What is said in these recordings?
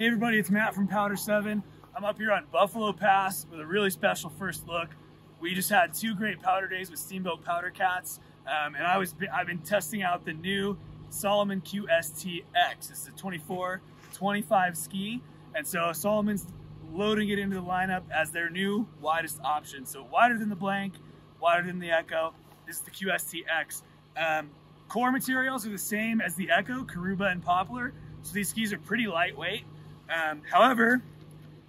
Hey everybody, it's Matt from Powder 7. I'm up here on Buffalo Pass with a really special first look. We just had two great powder days with Steamboat Powder Cats, um, and I was I've been testing out the new Salomon QST-X. It's a 24, 25 ski, and so Salomon's loading it into the lineup as their new widest option. So wider than the Blank, wider than the Echo. This is the QST-X. Um, core materials are the same as the Echo, Karuba and Poplar, so these skis are pretty lightweight. Um, however,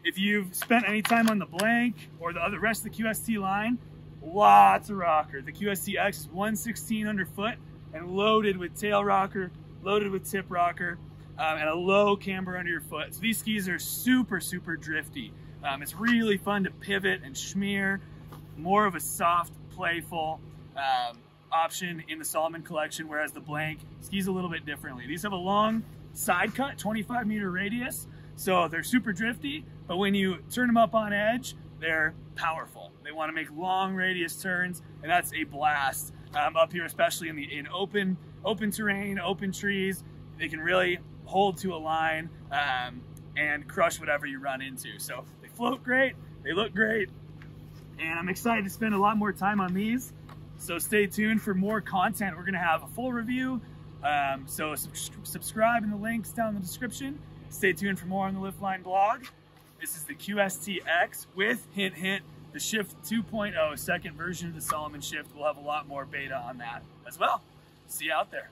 if you've spent any time on the Blank or the other rest of the QST line, lots of rocker. The QST-X is 116 underfoot and loaded with tail rocker, loaded with tip rocker, um, and a low camber under your foot. So these skis are super, super drifty. Um, it's really fun to pivot and schmear. More of a soft, playful um, option in the Salomon collection, whereas the Blank skis a little bit differently. These have a long side cut, 25 meter radius, so they're super drifty, but when you turn them up on edge, they're powerful. They want to make long radius turns, and that's a blast um, up here, especially in the in open open terrain, open trees. They can really hold to a line um, and crush whatever you run into. So they float great, they look great, and I'm excited to spend a lot more time on these. So stay tuned for more content. We're gonna have a full review. Um, so subscribe in the links down in the description. Stay tuned for more on the Liftline blog. This is the QST-X with, hint, hint, the Shift 2.0, second version of the Salomon Shift. We'll have a lot more beta on that as well. See you out there.